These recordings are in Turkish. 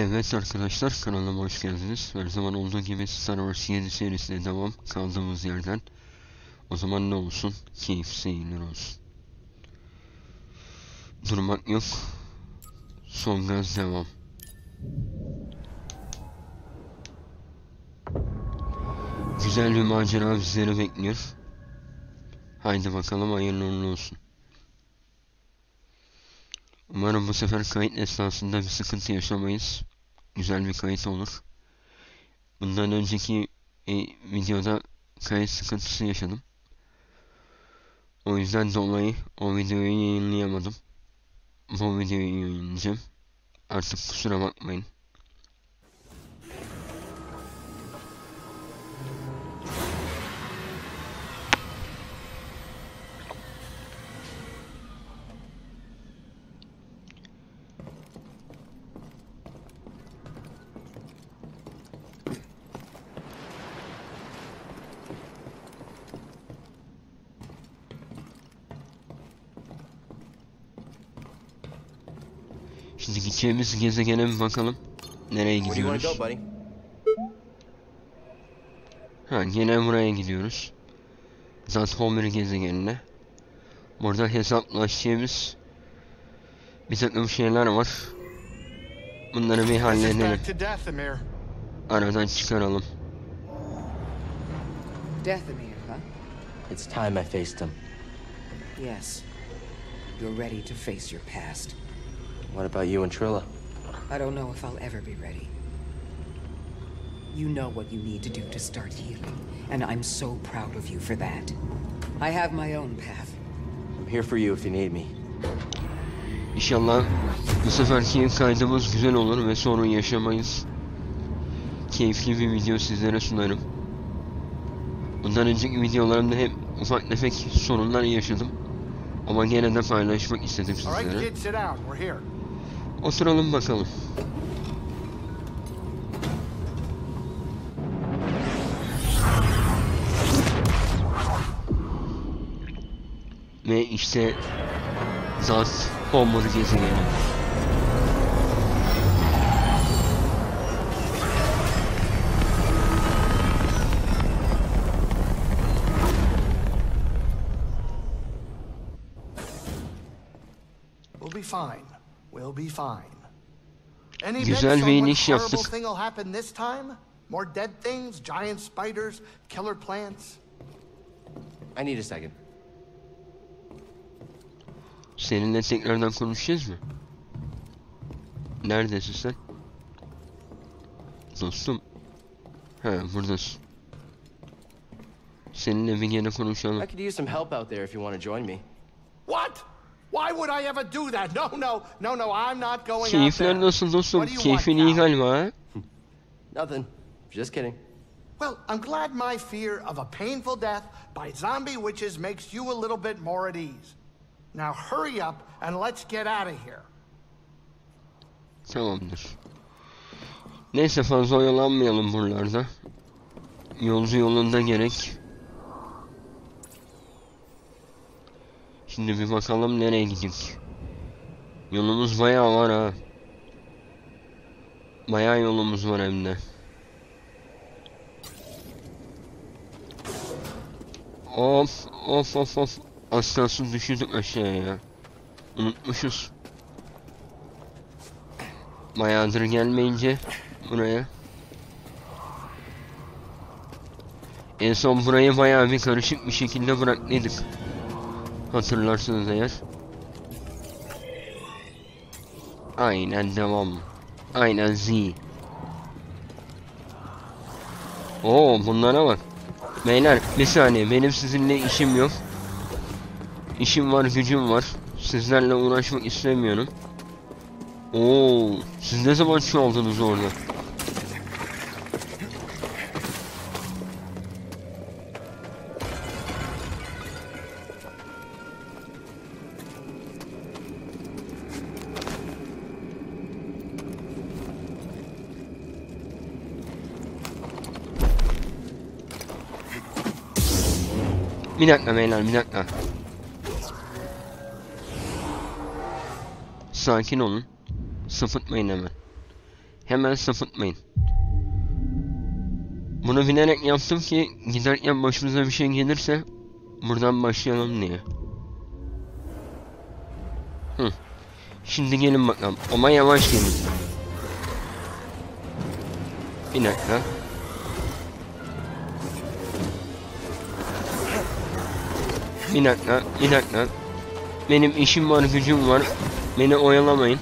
Evet arkadaşlar kanalıma hoş geldiniz. Her zaman olduğu gibi Star Wars 7 serisine devam kaldığımız yerden. O zaman ne olsun? Keyif seyirler olsun. Durmak yok. Son gaz devam. Güzel bir macera bizleri bekliyor. Haydi bakalım hayırlı olsun. Umarım bu sefer kayıt esnasında bir sıkıntı yaşamayız. Güzel bir kayıt olur. Bundan önceki e, videoda kayıt sıkıntısı yaşadım. O yüzden dolayı o videoyu yayınlayamadım. Bu videoyu yayınlayacağım. Artık kusura bakmayın. Şimdi gideceğimiz gezegene bir bakalım. Nereye gidiyoruz? Ha yine buraya gidiyoruz. Zandhomer gezegenine. Burada hesaplaşacağımız bir takım şeyler var. Bunları bir halledelim. Aradan çıkaralım. Dathomir, huh? It's time I faced him. Yes. You're ready to face your past. What about you and Trilla? I don't know if I'll ever be ready. You know what you need to do to start healing, and I'm so proud of you for that. I have my own path. I'm here for you if you need me. İnşallah bu seferki kaydımız güzel olur ve sorun yaşamayız. Keyifli bir video sizlere sunarım. Bundan önceki videolarımda hep ufak tefek sorunlar yaşadım. Ama gene de paylaşmak istedim sizlere. Oturalım bakalım. Ve işte Zaz Homer gezegeni. We'll be fine. Be fine. Any Güzel bir iniş yaptık. thing will happen this time? More dead things, giant spiders, killer plants? I need a second. Seninle tekrardan konuşacağız mı? Neredesin sen? Dostum. He buradasın. Seninle bir gene konuşalım. I could use some help out there if you want to join me. What? Why would I ever do that? No, no, no, no, I'm not going out Keyifler there. nasıl dostum? What do you want, Keyfin iyi galiba? Nothing. Just kidding. Well, I'm glad my fear of a painful death by zombie witches makes you a little bit more at ease. Now hurry up and let's get out of here. Tamamdır. Neyse fazla oyalanmayalım buralarda. Yolcu yolunda gerek. Şimdi bir bakalım nereye gidecek. Yolumuz bayağı var ha. Bayağı yolumuz var hem de. Of of of of. Aslasın düşürdük aşağıya ya. Unutmuşuz. Bayağıdır gelmeyince buraya. En son burayı bayağı bir karışık bir şekilde bıraktıydık. Hatırlarsınız eğer. Aynen devam. Aynen Z. Oo bunlara bak. Beyler bir saniye benim sizinle işim yok. İşim var gücüm var. Sizlerle uğraşmak istemiyorum. Oo, siz ne zaman çaldınız orada? Bir dakika beyler bir dakika. Sakin olun. Sapıtmayın hemen. Hemen sapıtmayın. Bunu bilerek yaptım ki giderken başımıza bir şey gelirse buradan başlayalım diye. Hı. Şimdi gelin bakalım ama yavaş gelin. Bir dakika. Bir dakika, bir dakika. Benim işim var, gücüm var. Beni oyalamayın.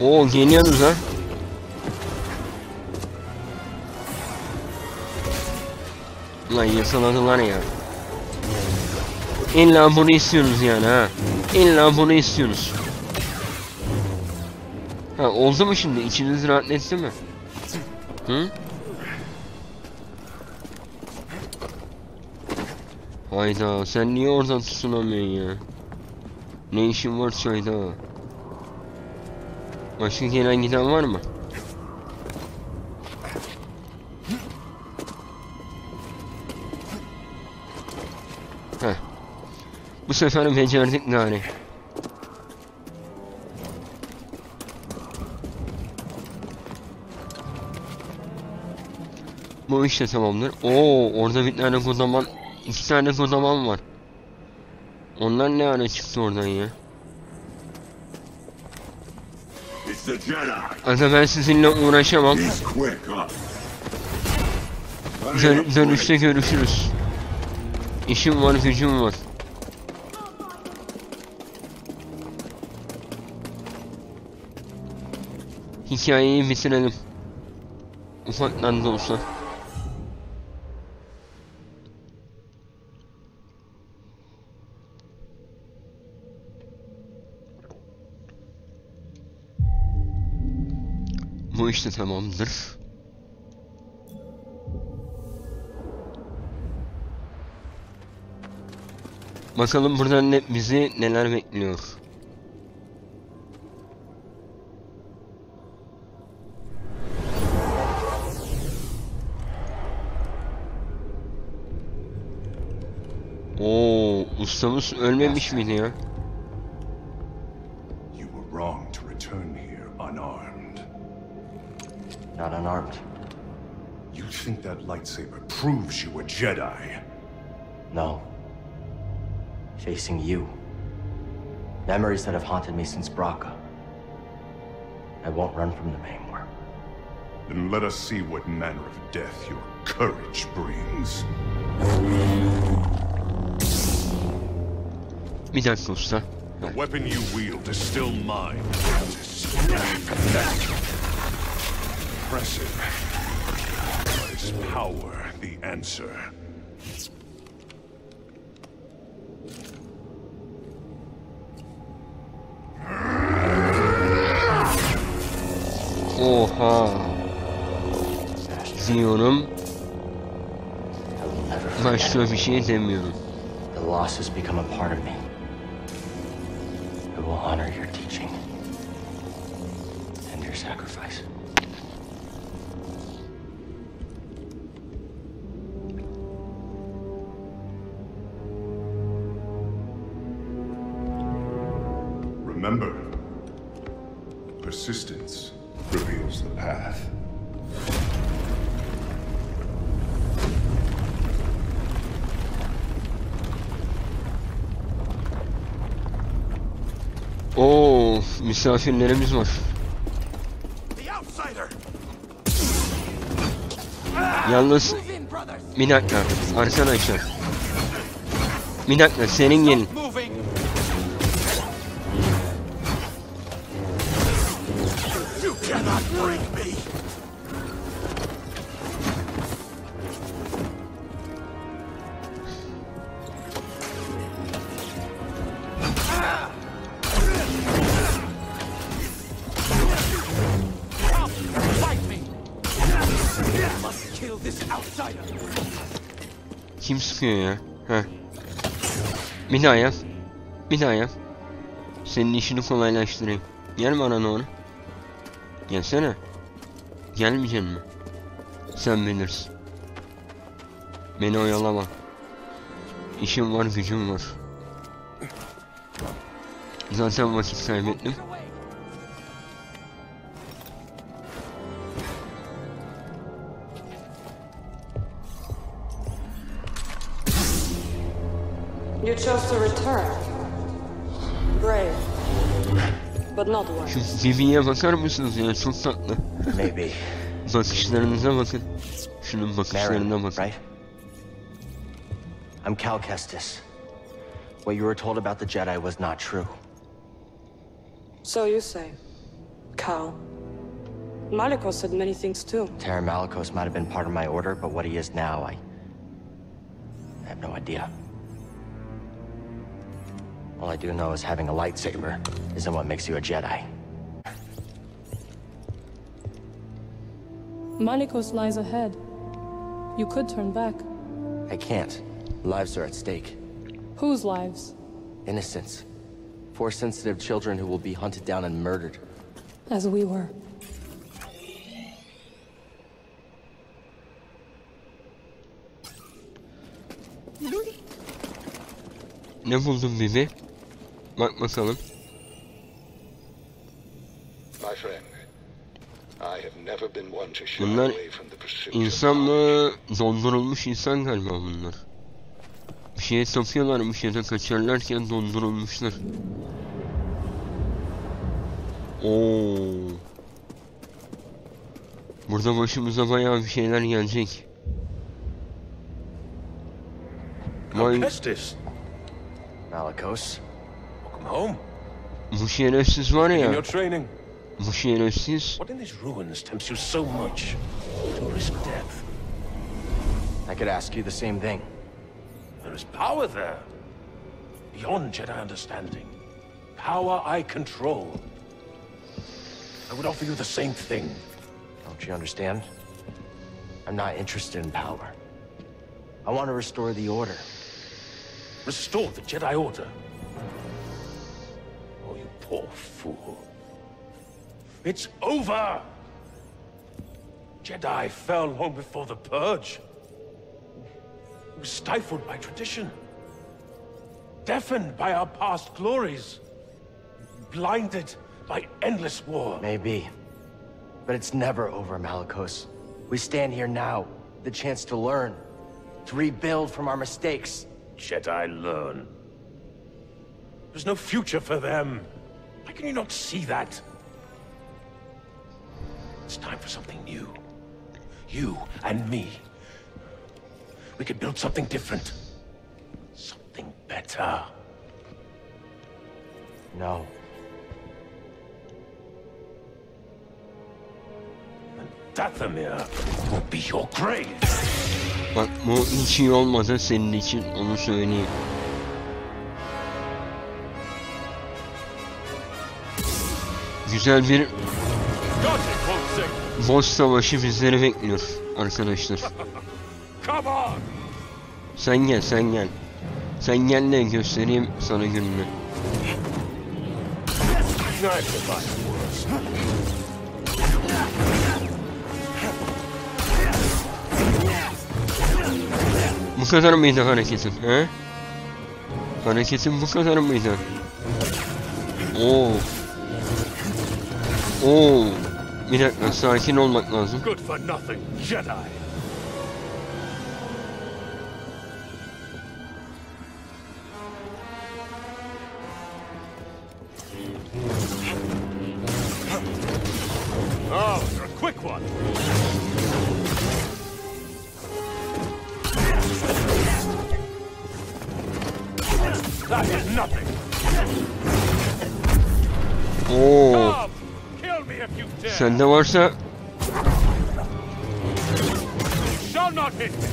Oo geliyorsunuz ha. Ulan yakaladılar ya. İlla bunu istiyorsunuz yani ha. İlla bunu istiyorsunuz. Ha oldu mu şimdi? İçiniz rahat etti mi? Hı? Hayda sen niye oradan tutunamıyorsun ya? Ne işin var çayda? Başka gelen giden var mı? Bu sefer becerdik gari. Bu işte tamamdır. Oo orada bir tane kodaman, iki tane kodaman var. Onlar ne ara çıktı oradan ya? Aga ben sizinle uğraşamam. Dön dönüşte görüşürüz. İşim var, gücüm var. Hikayeyi bitirelim. Ufaktan da olsa. Bu işte tamamdır. Bakalım buradan ne, bizi neler bekliyor. Oo, ustamız ölmemiş miydi ya? You were wrong to return here unarmed. Not unarmed. You think that lightsaber proves you a Jedi? No. Facing you. Memories that have haunted me since Braca. I won't run from them anymore. Then let us see what manner of death your courage brings. Bir dakika usta. The weapon you wield is still mine, Impressive. But is power the answer? Oha. Diyorum. I will never forget. Bir şey demiyorum. The loss has become a part of me. I will honor your teaching and your sacrifice. Remember, persistence misafirlerimiz var. Yalnız dakika arkadaşlar. Dakika senin gelin. Kim sıkıyor ya? Heh. Daha yap. Senin işini kolaylaştırayım. Gel bana doğru. Gelsene. Gelmeyecek mi? Sen bilirsin. Beni oyalama. İşim var, gücüm var. Zaten vakit kaybettim. Vivi'ye bakar mısınız ya? Çok tatlı. Maybe. Bakışlarınıza bakın. Şunun bakışlarına Marin, bakın. right? I'm Cal Kestis. What you were told about the Jedi was not true. So you say. Cal. Maliko said many things too. Terran Malikos might have been part of my order, but what he is now, I... I have no idea. All I do know is having a lightsaber isn't what makes you a Jedi. Malikos lies ahead. You could turn back. I can't. Lives are at stake. Whose lives? Innocents. Four sensitive children who will be hunted down and murdered. As we were. Ne buldun Vivi? Bak bakalım. Bunlar away from the pursuit insan of mı? Dondurulmuş insan galiba bunlar. Bir şeye sokuyorlarmış ya da kaçarlarken dondurulmuşlar. Oo. Burada başımıza bayağı bir şeyler gelecek. Vay Malikos? welcome home. bu şerefsiz var In ya. Your training, Bu şerefsiz. what in these ruins tempts you so much to risk death? I could ask you the same thing. There is power there, beyond Jedi understanding. Power I control. I would offer you the same thing. Don't you understand? I'm not interested in power. I want to restore the Order. Restore the Jedi Order. Oh, you poor fool. It's over! Jedi fell long before the Purge. We were stifled by tradition. Deafened by our past glories. Blinded by endless war. Maybe. But it's never over, Malikos. We stand here now, the chance to learn, to rebuild from our mistakes. Jedi learn. There's no future for them. Why can you not see that? It's time for something new. You and me. We could build something different. Something better. No. Dathomir will be your grave. Bak hiç iyi olmadı senin için onu söyleyeyim. Güzel bir boss savaşı bizleri bekliyor arkadaşlar. Sen gel sen gel. Sen gel de göstereyim sana gününü. Bu kadar mıydı hareketin he? Hareketin bu kadar mıydı? Oo. Oo. Bir dakika sakin olmak lazım. Good for nothing, Jedi. Oh, you're a quick one. That is nothing. Oo. Sen de varsa... Shall not hit me.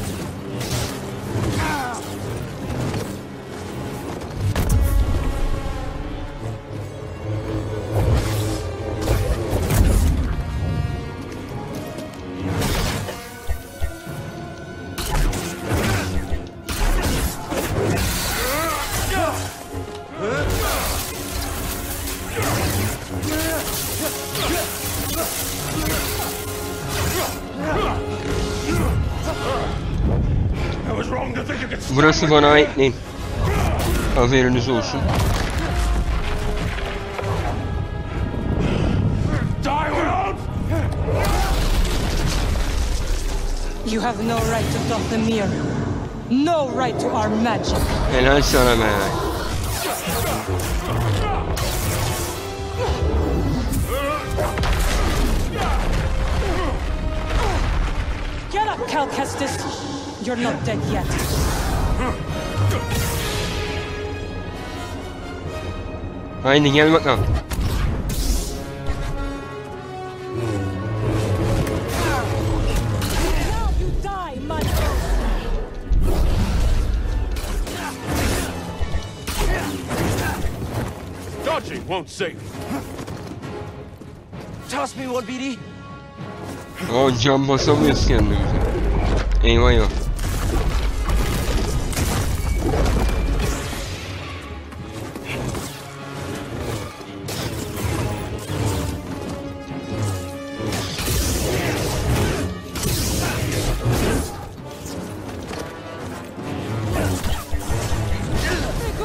Burası bana ait değil. Haberiniz olsun. You have no right to Dothamir. No right to our magic. Helal sana be. Get up, Cal Kestis. You're not dead yet. Aynen gel bakalım. Dodging won't save Toss me one BD. Oh jump basamıyoruz kendimize. Eyvah eyvah.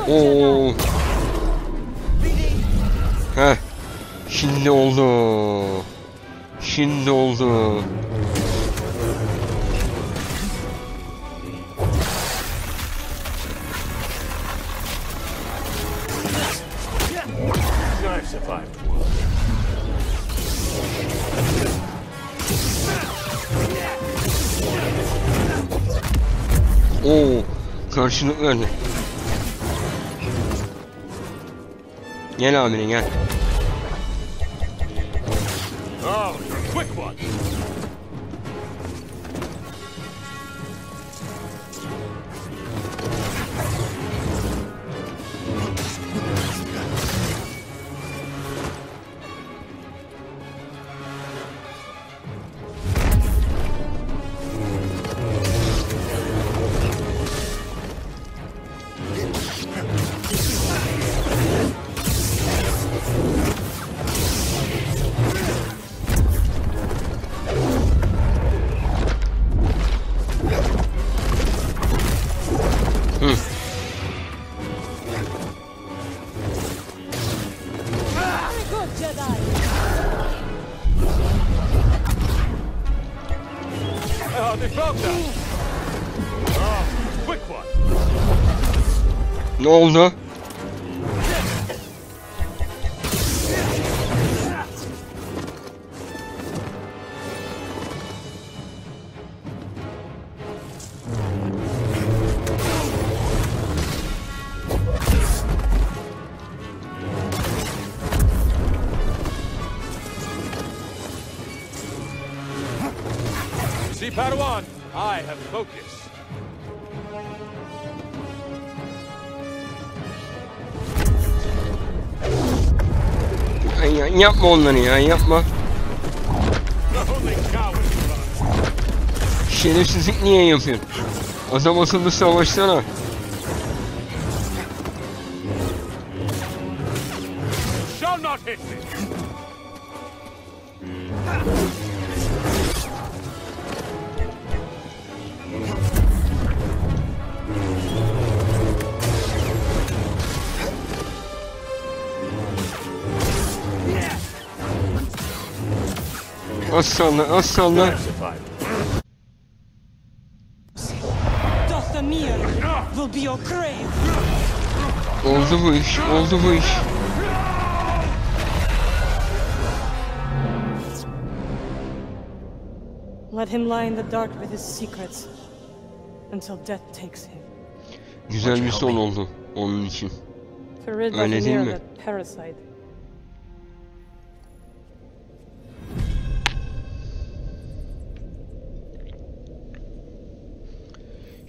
Oo. Heh. Şimdi oldu. Şimdi oldu. Oo. Karşılık verdi. Një laminin, një. Oldu? See, Padawan, I have focus. Ya- yapma onları ya yapma. Şerefsizlik niye yapıyorsun? Adam akıllı savaşsana. Salla az salla. Oldu bu iş oldu bu iş. Let him lie in the dark with his secrets until death takes him. Güzel bir son oldu onun için. Öyle değil mi?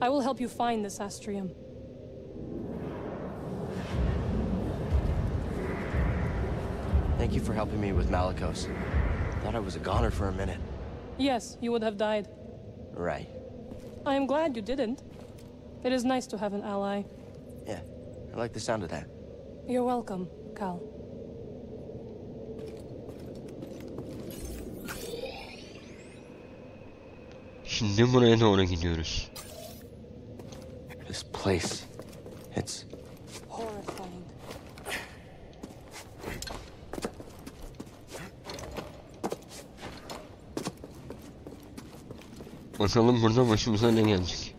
I will help you find this Astrium. Thank you for helping me with Malikos. Thought I was a goner for a minute. Yes, you would have died. Right. I am glad you didn't. It is nice to have an ally. Yeah, I like the sound of that. You're welcome, Cal. Şimdi buraya doğru gidiyoruz. Place. It's Horrifying. Bakalım burada başımıza ne gelecek.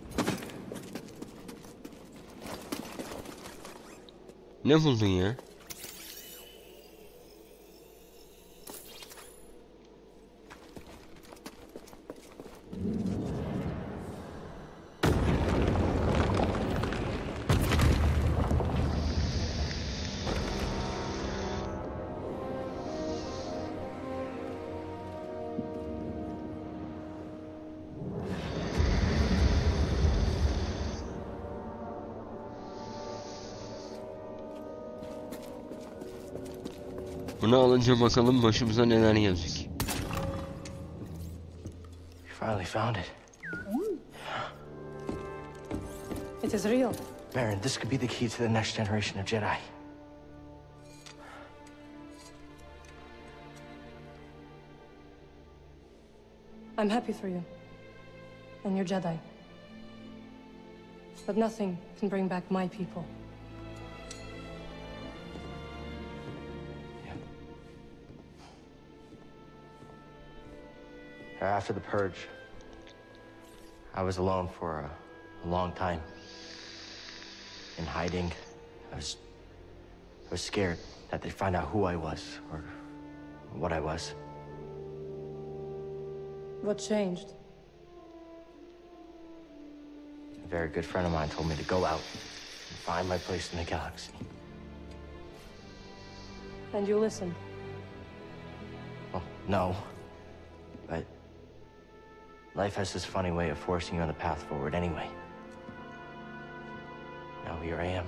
Ne buldun ya? Bunu alınca bakalım başımıza neler gelecek. we finally found it. It is real. Baron, this could be the key to the next generation of Jedi. I'm happy for you. And your Jedi. But nothing can bring back my people. After the purge, I was alone for a, a long time. In hiding, I was, I was scared that they'd find out who I was or what I was. What changed? A very good friend of mine told me to go out and find my place in the galaxy. And you listened. Well, no. Life has this funny way of forcing you on the path forward anyway. Now here I am.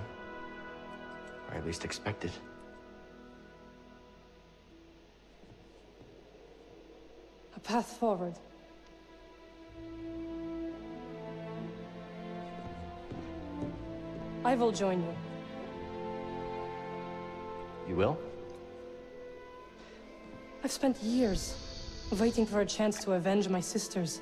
Or at least expected. A path forward. I will join you. You will? I've spent years waiting for a chance to avenge my sisters.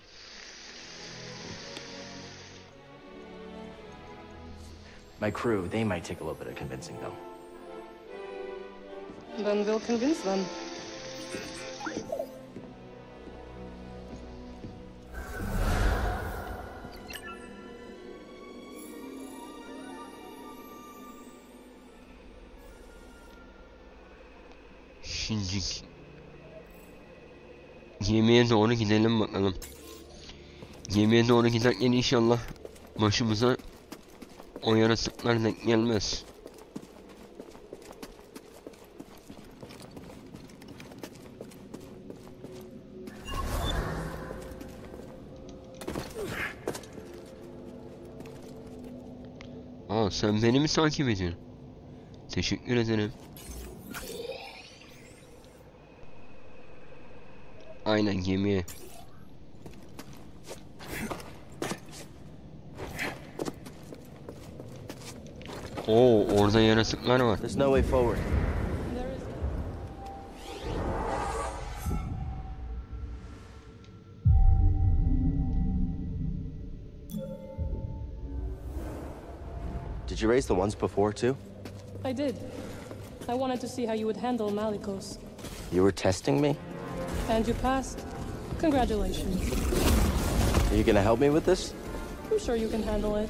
My crew, they might take a little bit of convincing, though. Then we'll convince them. Şimdi gemiye doğru gidelim bakalım. Gemiye doğru giderken inşallah başımıza o yaratıklar denk gelmez. Aa sen beni mi takip ediyorsun? Teşekkür ederim. Aynen gemiye. Oo orada yaratıklar var. There's no way forward. There is Did you raise the ones before, too? I did. I wanted to see how you would handle Malikos. You were testing me? And you passed. Congratulations. Are you gonna help me with this? I'm sure you can handle it.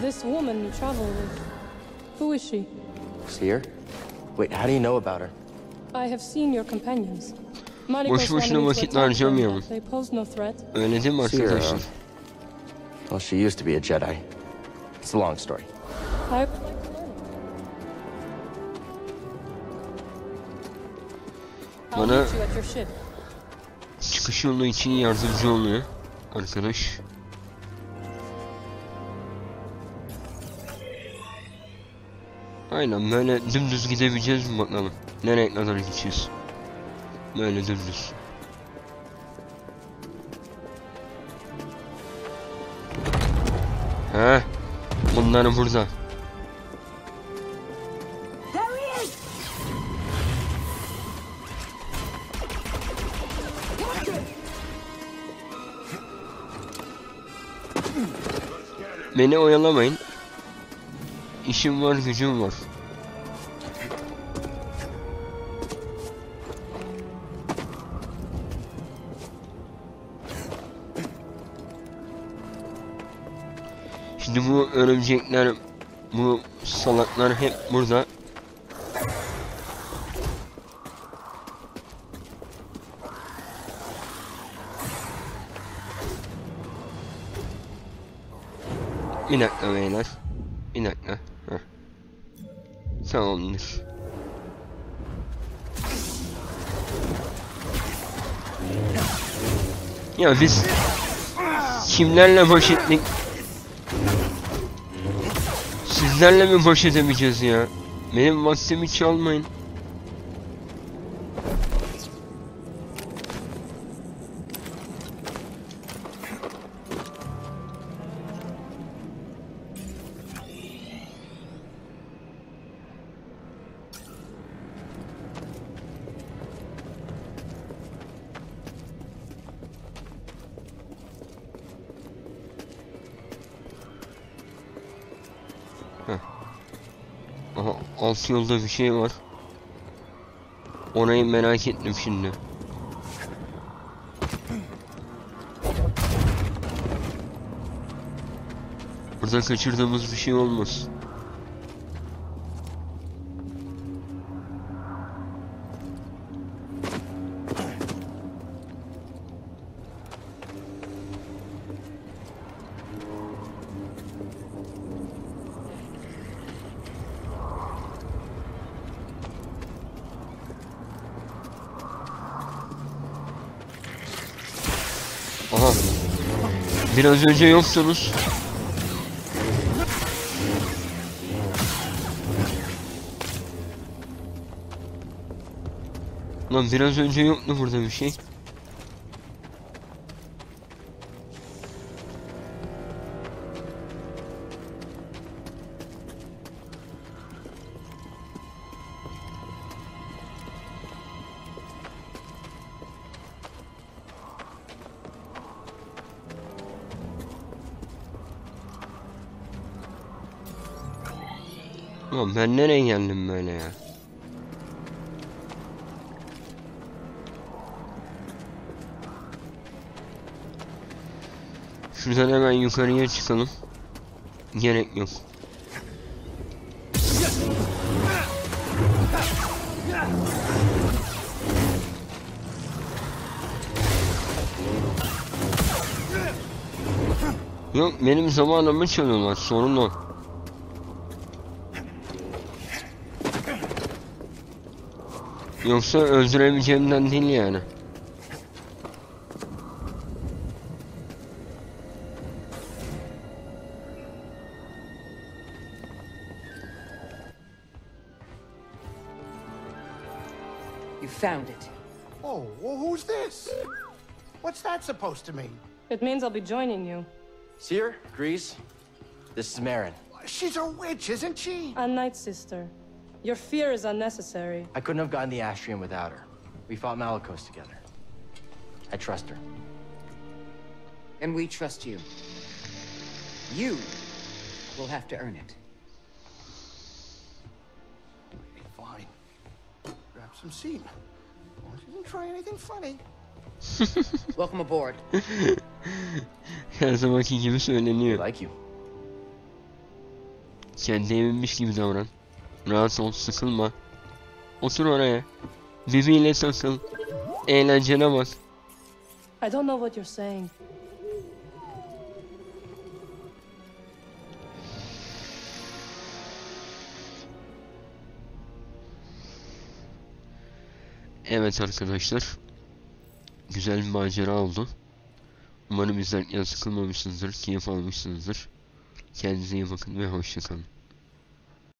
This woman you travel with, who is she? See her? Wait, how do you know about her? I have seen your companions. Boş Malicos boşuna wanted me to vakit attack them, harcamayalım. but They pose no threat. Öyle değil mi arkadaşlar? Well, she used to be a Jedi. It's a long story. I would like to learn it. I'll Bana- you at your ship. Çıkış yolu için yardımcı oluyor arkadaş. Aynen böyle dümdüz gidebileceğiz mi bakalım. Nereye kadar gideceğiz? Böyle dümdüz. He, bunları burada. Beni oyalamayın. İşim var, gücüm var. Şimdi bu örümcekler, bu salaklar hep burada. Bir dakika beyler. Tamamdır. Ya biz kimlerle baş ettik? Sizlerle mi baş edemeyeceğiz ya? Benim vaktimi çalmayın. Yolda bir şey var. Orayı merak ettim şimdi. Burada kaçırdığımız bir şey olmaz. Biraz önce yoktunuz. Lan biraz önce yoktu burada bir şey. Ben nereye geldim böyle ya? Şuradan hemen yukarıya çıkalım. Gerek yok. Yok benim zamanımı çalıyorlar sorun o. Yoksa öldüremeyeceğimden değil yani. You found it. Oh, well, who's this? What's that supposed to mean? It means I'll be joining you. See her? Grease? This is Marin. She's a witch, isn't she? A night sister. Your fear is unnecessary. I couldn't have gotten the Astrium without her. We fought Malikos together. I trust her. And we trust you. You will have to earn it. Fine. Grab some seat. Only She didn't try anything funny. Welcome aboard. Her zamanki gibi We söyleniyor. like you. Kendi evinmiş gibi davran. Rahat ol, sıkılma. Otur oraya. Bibiyle takıl. Eğlencene bak. I don't know what you're saying. Evet arkadaşlar. Güzel bir macera oldu. Umarım izlerken sıkılmamışsınızdır, keyif almışsınızdır. Kendinize iyi bakın ve hoşçakalın.